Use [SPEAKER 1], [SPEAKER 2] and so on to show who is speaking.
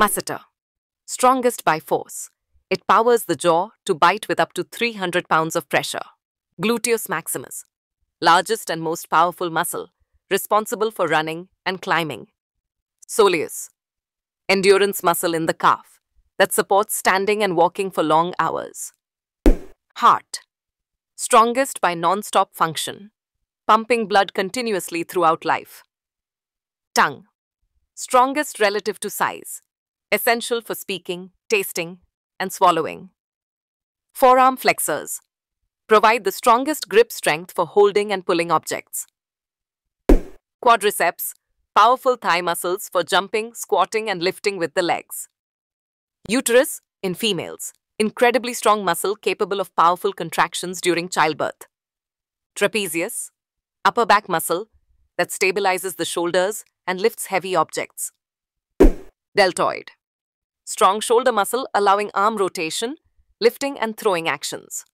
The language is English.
[SPEAKER 1] Masseter. Strongest by force. It powers the jaw to bite with up to 300 pounds of pressure. Gluteus maximus. Largest and most powerful muscle, responsible for running and climbing. Soleus. Endurance muscle in the calf that supports standing and walking for long hours. Heart. Strongest by non-stop function, pumping blood continuously throughout life. Tongue. Strongest relative to size, essential for speaking, tasting, and swallowing. Forearm flexors. Provide the strongest grip strength for holding and pulling objects. Quadriceps. Powerful thigh muscles for jumping, squatting, and lifting with the legs. Uterus, in females, incredibly strong muscle capable of powerful contractions during childbirth. Trapezius, upper back muscle that stabilizes the shoulders and lifts heavy objects. Deltoid, strong shoulder muscle allowing arm rotation, lifting and throwing actions.